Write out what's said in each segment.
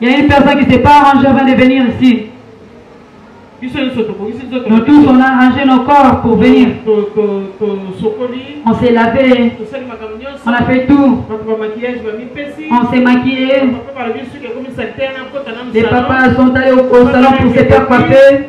Il y a une personne qui ne s'est pas arrangée avant de venir ici. Nous tous, on a rangé nos corps pour venir. On s'est lavé. On a fait tout. On s'est maquillé. Les papas sont allés au, salon pour se faire coiffer.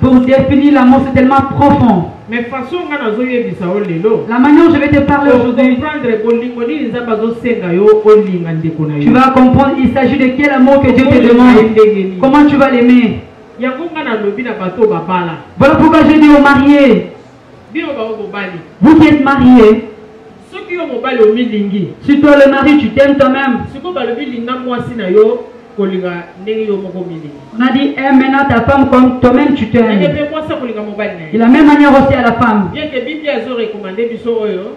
Pour définir l'amour, c'est tellement profond. Mais façon nga nazo yebisa yo lelo. La manière je vais te parler aujourd'hui. Comprendre bolingo nini nzambe azo senga yo olinga ndeko na yo. Tu vas comprendre il s'agit de quel amour que Dieu te demande. Comment tu vas l'aimer? Yango nga nalobi na bato babala. Voilà pourquoi je dis aux mariés. Bino bango bobali. Vous qui etes marie. Soki yo mobali omilingi. Si toi le mari tu t'aimes toi même. Siko balobi linga mwasi na yo kolinga ndenge yo moko omilingi. On a dit aime maintenant ta femme comme toi même tu t'aimes. Ndenge pe mwasi akolinga mobali na ye. De la même manière aussi à la femme. Bien que Biblia ezo recommander biso oyo.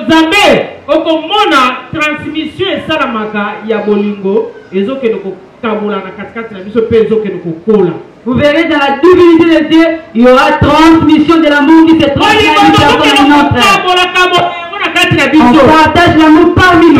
Nzambe okomona transmission esalamaka ya bolingo ezokende kokabola na katikati na biso mpe ezokende kokola Vous verrez dans la divinité de Dieu, il y aura transmission de l'amour qui se transmet d'une personne à une autre. On partage l'amour parmi nous.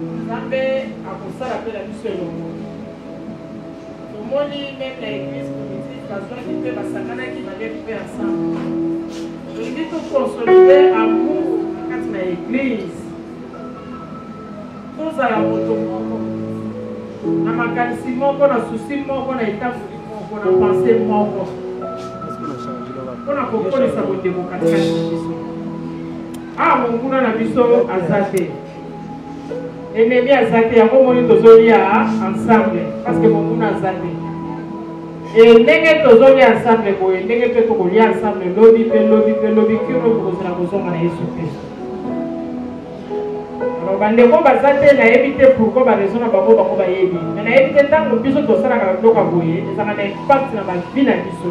Nzambe akosala mpe na biso elongo. Tomoni meme na eglise primitive bazwaki mpe basanganaki bayebi mpe ensemble. Tolingi toconsolide amour na kati na eglise. Tozala moto moko na makanisi moko na susi moko na etamboli moko na pense moko mpo na kokolisa bondeko katikati na biso awa monguna na biso aza te Ennemi aza te yango omoni tozolia ensemble parce que monguna aza te e ndenge tozolia ensemble boye ndenge mpe tokolia ensemble lobi mpe lobi mpe lobi kino tokozala kozonga na yesu kristo alors bandeko baza te nayebi te pourkoi baraison na bango bango bayebi me nayebi te ntango biso tosalaka biloko ya boye ezalaka na impact na bavi na biso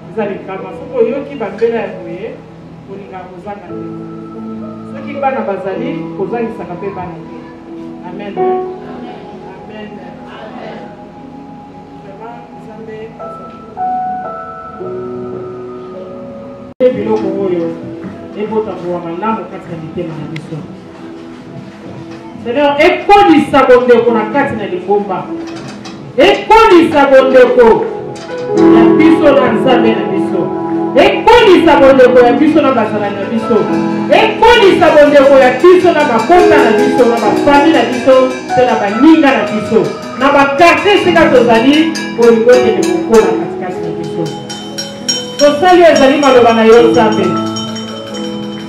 eza likama soki oyoki bambela ya boye olingaka kozanga te soki bana bazali kozangisaka mpe bana te amen amen nzambe biloko oyo ebotambwa malamu kati na mitema na biso Seigneur, ekolisa bondeko na kati na lingomba, ekolisa bondeko ya biso na Nzambe na biso, ekolisa bondeko ya biso na bazalani na biso, ekolisa bondeko ya biso na bakota na biso, na bafami na biso, mpe na baninga na biso, na bakarte esika tozali bolingo ete kokola katikati na biso. Tosali ezali maloba na yo Nzambe.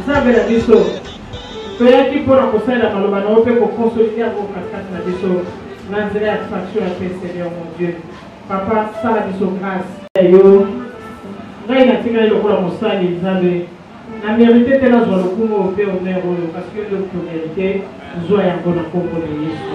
Nzambe na biso, toyaki mpo na kosalela maloba na yo mpe kokonsolide yango katikati na biso na nzela ya traction ya mpe Seigneur mon Dieu. Papa, sala biso grâce. Yo, ngai natikali lokola mosali Nzambe, na merite te nazwa lokumu oyo mpe honneur oyo, parce que le mérite, zwa yango na nkombo na Yesu.